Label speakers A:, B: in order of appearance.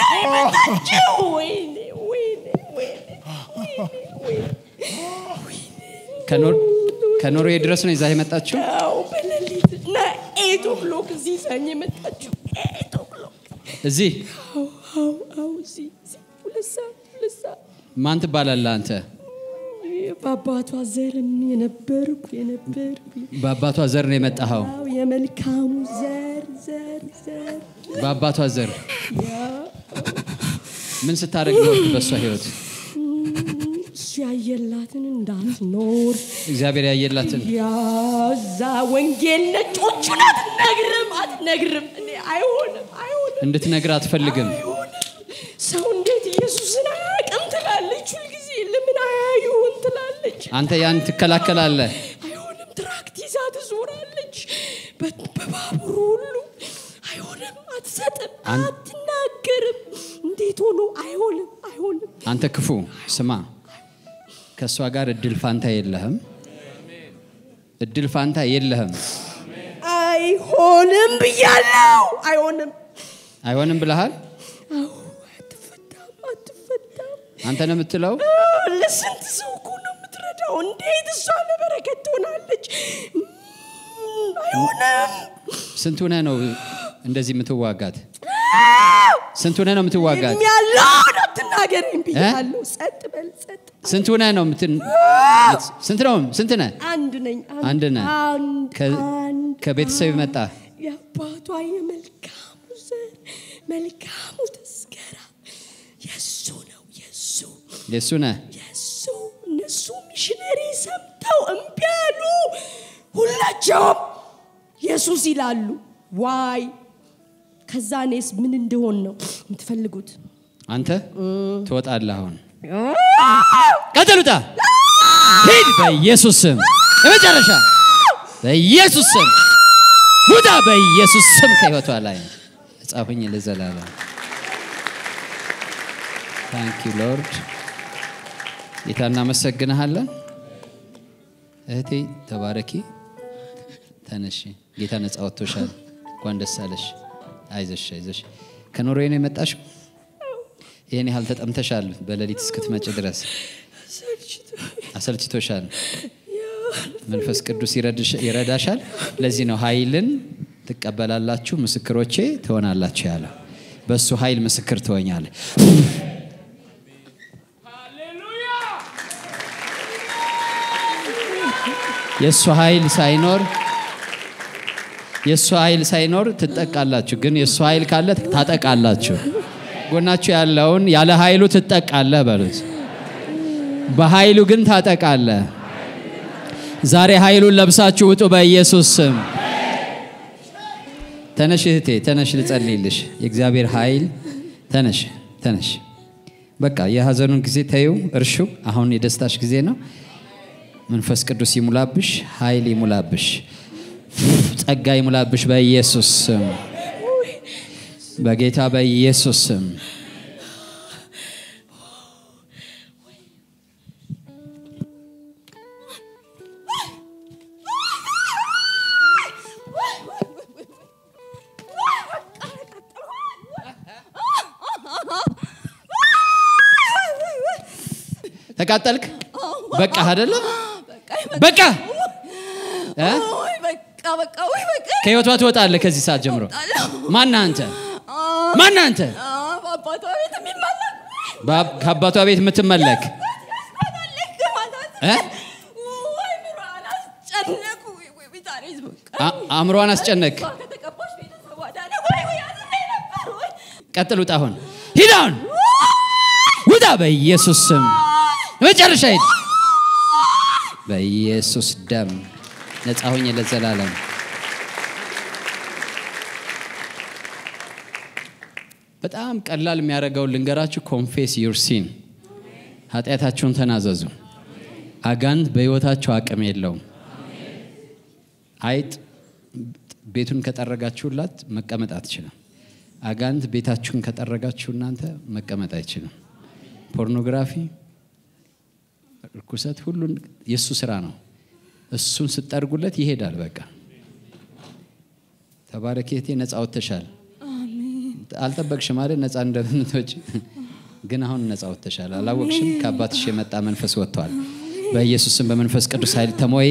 A: ይዛ የመጣችው። ወይኔ ወይኔ ወይኔ ወይኔ
B: ከኖር- ከኖርዌይ ድረስ ነው ይዛ የመጣችው?
A: ያው በሌሊት እና eight o'clock እዚህ ይዛኝ የመጣችው። eight o'clock።
B: እዚህ?
A: አው አው አው እዚህ እዚህ። ሁለት ሰዓት ሁለት ሰዓት።
B: ማን ትባላለህ አንተ?
A: በአባቷ ዘርም የነበርኩ የነበርኩ።
B: በአባቷ ዘር ነው የመጣኸው?
A: የመልካሙ ዘር ዘር ዘር።
B: በአባቷ ዘር ምን ስታደርግ ነው በእሷ ህይወት?
A: ያየላትን እንዳትኖር
B: እግዚአብሔር ያየላትን?
A: ያዛ ወንጌል ነጮቹን አትነግርም አትነግርም። እኔ አይሆንም አይሆንም
B: እንድትነግር አትፈልግም።
A: ሰው እንዴት ኢየሱስን አያውቅም ትላለች? ሁልጊዜ ለምን አያዩን ትላለች?
B: አንተ ያን ትከላከላለህ።
A: አይሆንም ትራክት ይዛ ትዞራለች። በባቡሩ ሁሉ አይሆንም አትሰጥም አትናገርም እንዴት ሆኖ አይሆንም አይሆንም።
B: አንተ ክፉ ስማ ከእሷ ጋር እድል ፋንታ የለህም። እድል ፋንታ የለህም።
A: አይሆንም ብያለው አይሆንም።
B: አይሆንም ብለሃል?
A: አትፈታም አትፈታም።
B: አንተ ነው የምትለው?
A: ለስንት ሰው እኮ ነው የምትረዳው? እንዴት እሷ ለበረከት ትሆናለች? አይሆንም።
B: ስንት ሆነህ ነው እንደዚህ የምትዋጋት ስንት ሆነህ ነው የምትዋጋት
A: ያለውን አትናገረኝ ብያለሁ ጸጥ በል ጸጥ
B: ስንት ሆነህ ነው የምትን ስንት ነው ስንት ነህ
A: አንድ ነኝ
B: አንድ ነህ
A: አንድ
B: ከ-
A: አንድ
B: ከቤተሰብ መጣ
A: የአባቷ የመልካሙ ዘር መልካሙ ተስገራ የእሱ ነው የእሱ
B: የእሱ ነህ
A: የእሱ እነሱ ሚሽነሪ ሰምተው እምቢ አሉ ሁላቸውም ኢየሱስ ይላሉ ዋይ ከዛ እኔስ ምን እንደሆን ነው የምትፈልጉት?
B: አንተ ትወጣለህ አሁን። ቀጥሉታ! ሂድ! በኢየሱስ ስም! የመጨረሻ! በኢየሱስ ስም! ውጣ! በኢየሱስ ስም ከህይወቷ ላይ ጻፉኝ ለዘላለም። thank you Lord ጌታ እናመሰግንሃለን። እህቴ ተባረኪ። ተነሺ። ጌታ ነጻ ወጥቶሻል። እንኳን ደስ አለሽ አይዞሽ አይዞሽ ከኖርዌይ ነው የመጣሽው? ይህን ያህል ተጠምተሻል በሌሊት እስክትመጭ ድረስ። አሰልችቶሻል? መንፈስ ቅዱስ ይረዳሻል? ለዚህ ነው ኃይልን ትቀበላላችሁ ምስክሮቼ ትሆናላችሁ ያለው። በእሱ ኃይል ምስክር ትሆኛለ የእሱ ኃይል ሳይኖር የእሱ ኃይል ሳይኖር ትጠቃላችሁ ግን የእሱ ኃይል ካለ ታጠቃላችሁ። ጎናችሁ ያለውን ያለ ኃይሉ ትጠቃለህ በሉት። በኃይሉ ግን ታጠቃለህ። ዛሬ ኃይሉን ለብሳችሁ ውጡ በኢየሱስ ስም። ተነሽ እህቴ ተነሽ ልጸልይልሽ። የእግዚአብሔር ኃይል ተነሽ ተነሽ። በቃ የሀዘኑን ጊዜ ተይው እርሹ። አሁን የደስታሽ ጊዜ ነው። መንፈስ ቅዱስ ይሙላብሽ ኃይል ይሙላብሽ ጸጋ ይሙላብሽ በኢየሱስ ስም። በጌታ በኢየሱስ ስም። ተቃጠልክ? በቃ አይደለም? በቃ
A: በቃ ወይ በቃ
B: ከህይወቷ ትወጣለህ ከዚህ ሰዓት ጀምሮ። ማን አንተ? ማን አንተ?
A: በአባቷ ቤት የሚመለክ
B: ከአባቷ ቤት የምትመለክ? አእምሯን አስጨነቅ። ቀጥል ውጣ አሁን። ሂድ አሁን። ውጣ በኢየሱስ ስም። መጨረሻ ሂድ። በኢየሱስ ደም ነፃ ሆኜ ለዘላለም። በጣም ቀላል የሚያደርገውን ልንገራችሁ። confess your sin ኃጢአታችሁን ተናዘዙ። አጋንንት በህይወታችሁ አቅም የለውም። አይጥ ቤቱን ከጠረጋችሁላት መቀመጥ አትችልም። አጋንት ቤታችሁን ከጠረጋችሁ እናንተ መቀመጥ አይችልም። ፖርኖግራፊ ርኩሰት ሁሉን የእሱ ስራ ነው እሱን ስጠርጉለት ይሄዳል በቃ ተባረኬቴ ነፃ ወጥተሻል። አልጠበቅሽም አይደል? ነፃ እንደምትወጪ ግን አሁን ነፃ ወጥተሻል። አላወቅሽም? ከአባትሽ የመጣ መንፈስ ወጥቷል። በኢየሱስም በመንፈስ ቅዱስ ኃይል ተሞይ